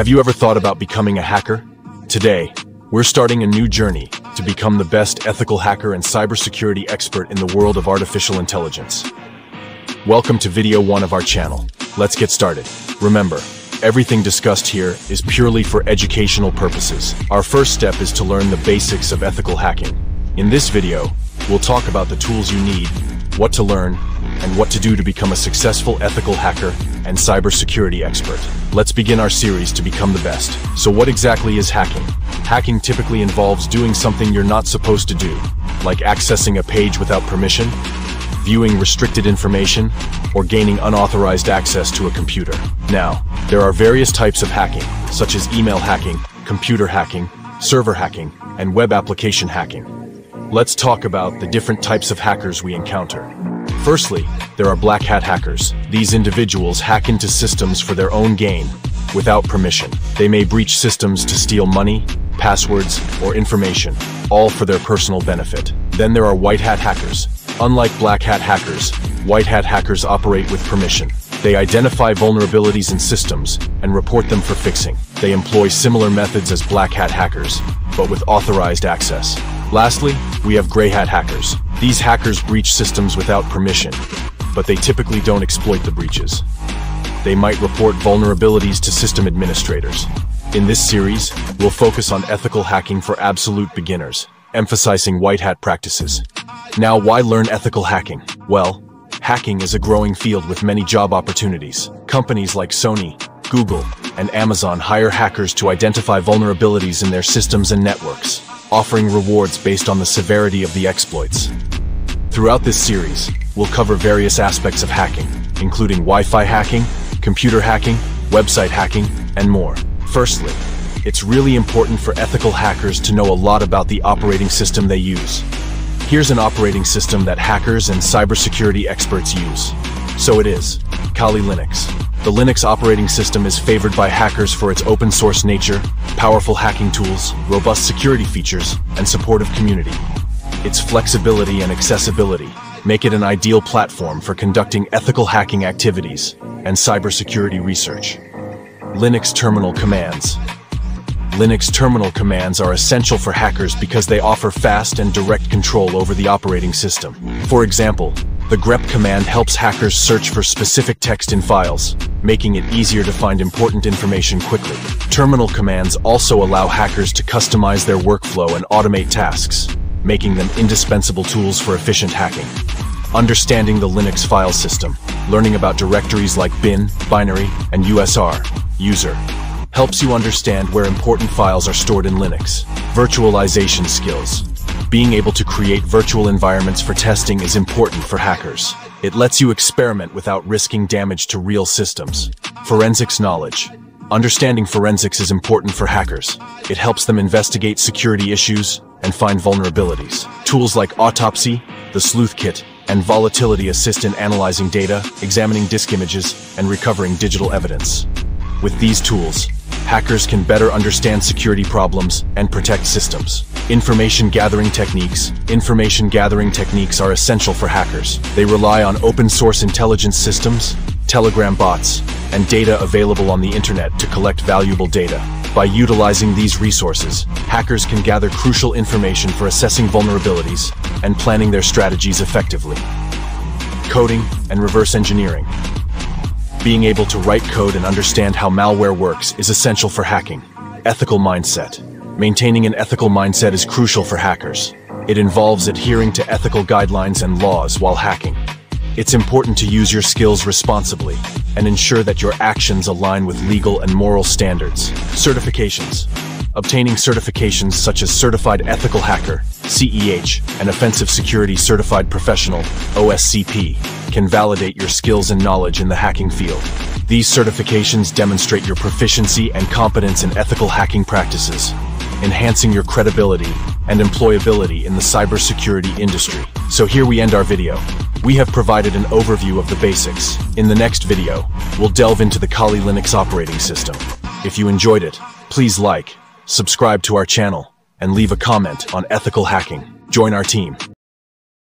Have you ever thought about becoming a hacker? Today, we're starting a new journey to become the best ethical hacker and cybersecurity expert in the world of artificial intelligence. Welcome to video one of our channel. Let's get started. Remember, everything discussed here is purely for educational purposes. Our first step is to learn the basics of ethical hacking. In this video, we'll talk about the tools you need, what to learn, and what to do to become a successful ethical hacker and cybersecurity expert. Let's begin our series to become the best. So what exactly is hacking? Hacking typically involves doing something you're not supposed to do, like accessing a page without permission, viewing restricted information, or gaining unauthorized access to a computer. Now, there are various types of hacking, such as email hacking, computer hacking, server hacking, and web application hacking. Let's talk about the different types of hackers we encounter. Firstly, there are black hat hackers. These individuals hack into systems for their own gain, without permission. They may breach systems to steal money, passwords, or information, all for their personal benefit. Then there are white hat hackers. Unlike black hat hackers, white hat hackers operate with permission. They identify vulnerabilities in systems and report them for fixing. They employ similar methods as black hat hackers, but with authorized access. Lastly, we have gray hat hackers. These hackers breach systems without permission, but they typically don't exploit the breaches. They might report vulnerabilities to system administrators. In this series, we'll focus on ethical hacking for absolute beginners, emphasizing white hat practices. Now, why learn ethical hacking? Well, hacking is a growing field with many job opportunities. Companies like Sony, Google, and Amazon hire hackers to identify vulnerabilities in their systems and networks offering rewards based on the severity of the exploits. Throughout this series, we'll cover various aspects of hacking, including Wi-Fi hacking, computer hacking, website hacking, and more. Firstly, it's really important for ethical hackers to know a lot about the operating system they use. Here's an operating system that hackers and cybersecurity experts use. So it is, Kali Linux. The Linux operating system is favored by hackers for its open source nature, powerful hacking tools, robust security features, and supportive community. Its flexibility and accessibility make it an ideal platform for conducting ethical hacking activities and cybersecurity research. Linux terminal commands. Linux terminal commands are essential for hackers because they offer fast and direct control over the operating system. For example, the grep command helps hackers search for specific text in files, making it easier to find important information quickly. Terminal commands also allow hackers to customize their workflow and automate tasks, making them indispensable tools for efficient hacking. Understanding the Linux file system, learning about directories like bin, binary, and USR, user, helps you understand where important files are stored in Linux. Virtualization skills, being able to create virtual environments for testing is important for hackers. It lets you experiment without risking damage to real systems. Forensics knowledge. Understanding forensics is important for hackers. It helps them investigate security issues and find vulnerabilities. Tools like Autopsy, the Sleuth Kit, and Volatility assist in analyzing data, examining disk images, and recovering digital evidence. With these tools, hackers can better understand security problems and protect systems. Information gathering techniques. Information gathering techniques are essential for hackers. They rely on open source intelligence systems, telegram bots, and data available on the internet to collect valuable data. By utilizing these resources, hackers can gather crucial information for assessing vulnerabilities and planning their strategies effectively. Coding and reverse engineering. Being able to write code and understand how malware works is essential for hacking. Ethical mindset. Maintaining an ethical mindset is crucial for hackers. It involves adhering to ethical guidelines and laws while hacking. It's important to use your skills responsibly and ensure that your actions align with legal and moral standards. Certifications. Obtaining certifications such as Certified Ethical Hacker, CEH, and Offensive Security Certified Professional, OSCP, can validate your skills and knowledge in the hacking field. These certifications demonstrate your proficiency and competence in ethical hacking practices, enhancing your credibility and employability in the cybersecurity industry. So here we end our video. We have provided an overview of the basics. In the next video, we'll delve into the Kali Linux operating system. If you enjoyed it, please like, subscribe to our channel, and leave a comment on ethical hacking. Join our team.